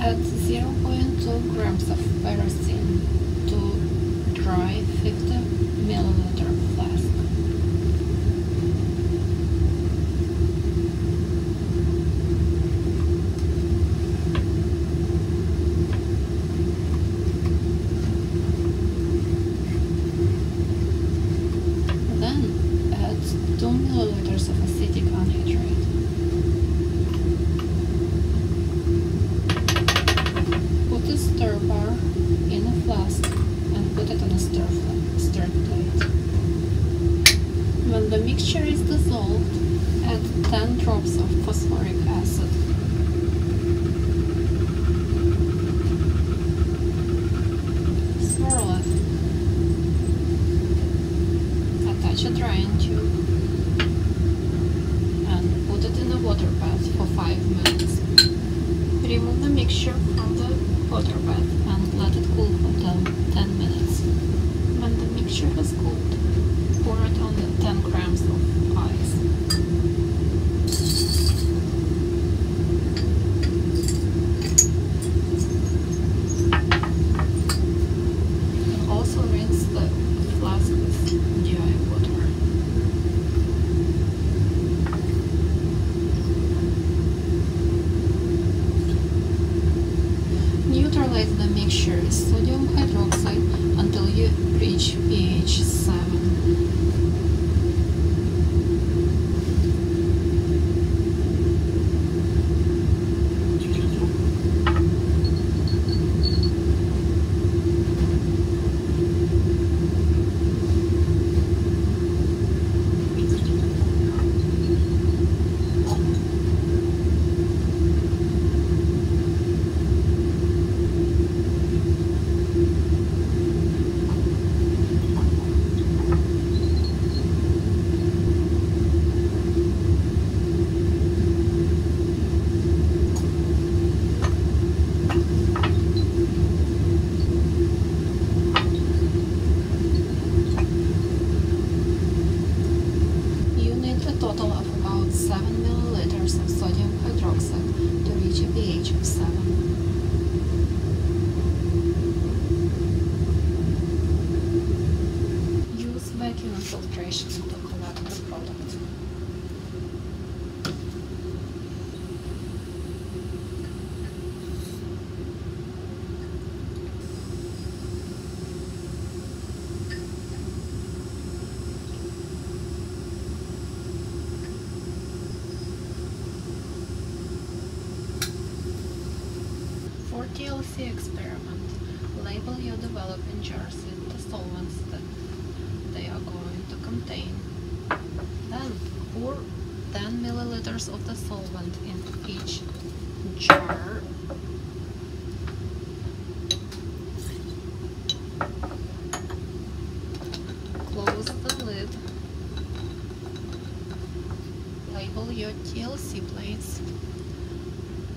Add 0.2 grams of ferrocene to dry 50 milliliter flask. Then add 2 milliliters of acetic anhydride. Put the stir bar in a flask and put it on a stir, fla- stir plate. When the mixture is dissolved, add 10 drops of phosphoric acid. Swirl it. Attach a drying tube and put it in a water bath for 5 minutes. Remove the mixture from the water bath and let it cool for 10, 10 minutes. When the mixture has cooled, pour it on 10 grams of ice. And also rinse the flask with dry water. Neutralize the mixture with sodium hydroxide until you reach pH 7. You need a total of about 7 milliliters of sodium hydroxide to reach a pH of 7. Use vacuum filtration to collect the product. For TLC experiment, label your developing jars with the solvents that they are going to contain. Then pour 10 milliliters of the solvent in each jar. Close the lid. Label your TLC plates.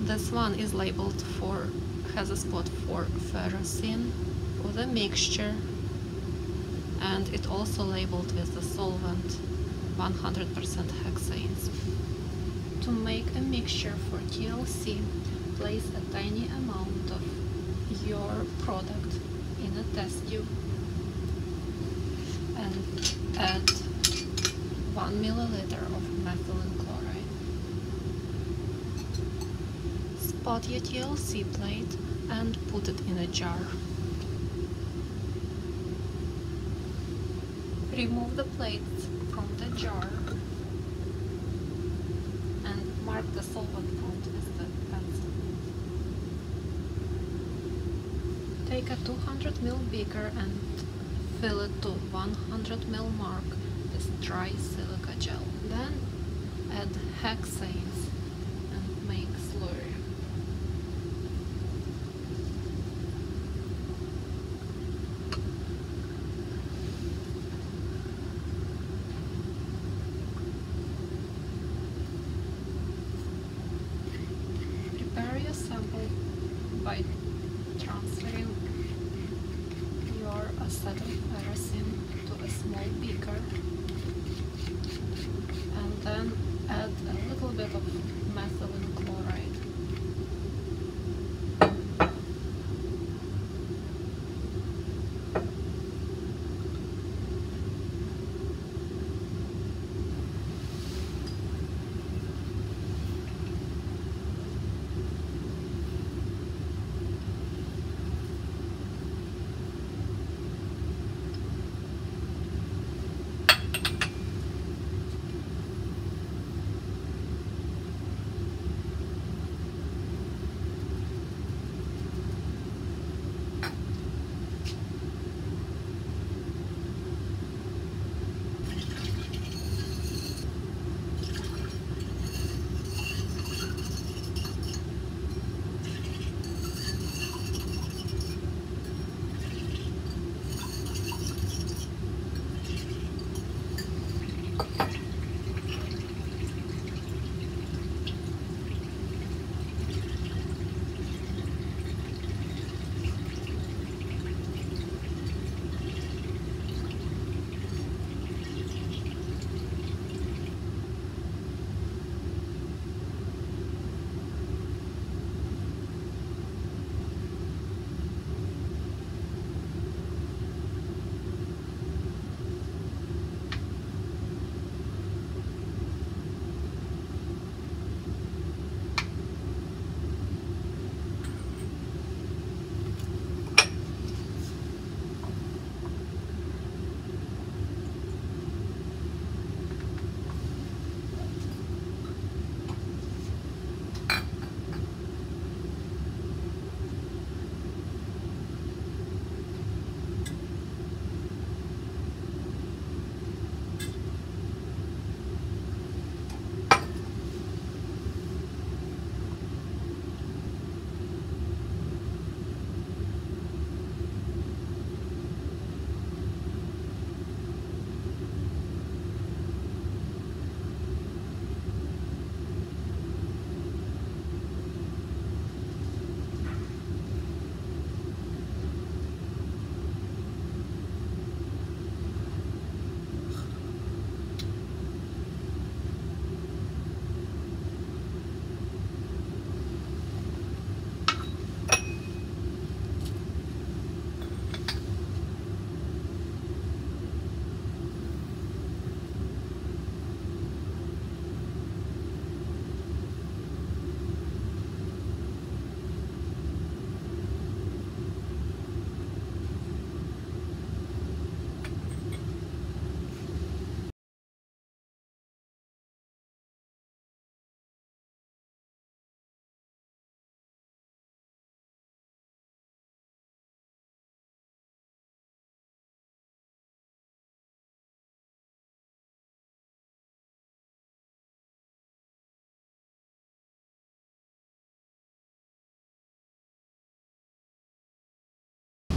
This one is labeled for has a spot for ferrocene for the mixture and it also labeled with the solvent 100% hexanes. To make a mixture for TLC, place a tiny amount of your product in a test tube and add 1 milliliter of methylene chloride. Spot your TLC plate and put it in a jar. Remove the plates from the jar and mark the solvent count with the pencil. Take a 200 ml beaker and fill it to 100 ml mark with dry silica gel. Then add hexanes and make slurry. Your by transferring your acetic kerosene to a small beaker and then add a little bit of methylene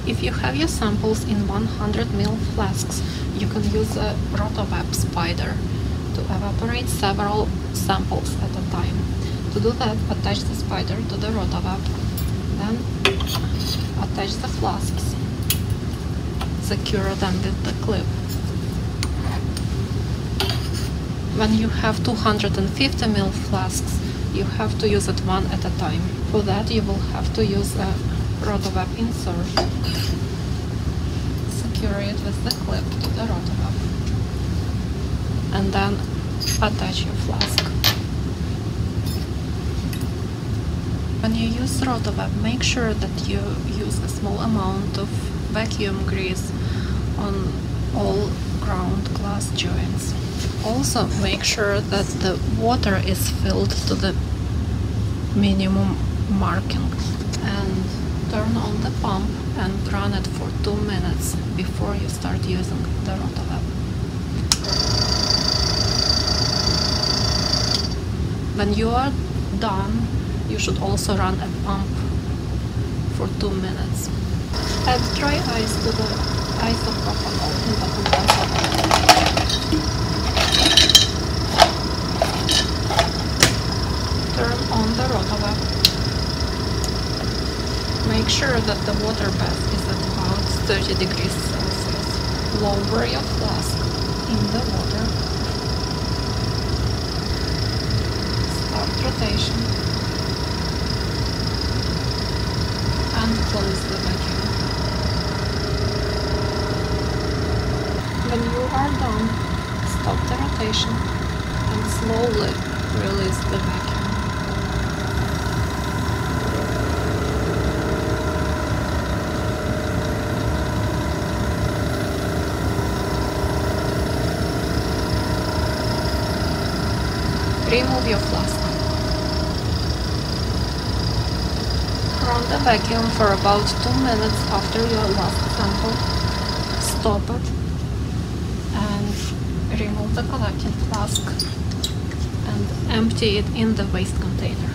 If you have your samples in 100 ml flasks, you can use a RotoVap spider to evaporate several samples at a time. To do that, attach the spider to the RotoVap, then attach the flasks, secure them with the clip. When you have 250 ml flasks, you have to use it one at a time. For that, you will have to use a RotoVap insert. Secure it with the clip to the RotoVap. And then attach your flask. When you use RotoVap, make sure that you use a small amount of vacuum grease on all ground glass joints. Also make sure that the water is filled to the minimum marking and turn on the pump and run it for 2 minutes before you start using the RotoVap. When you are done, you should also run a pump for 2 minutes. Add dry ice to the isopropyl in the condenser. Turn on the RotoVap. Make sure that the water bath is at about 30 degrees Celsius. Lower your flask in the water. Start rotation. And close the vacuum. When you are done, stop the rotation and slowly release the vacuum. Your flask. Run the vacuum for about 2 minutes after your last sample. Stop it and remove the collecting flask and empty it in the waste container.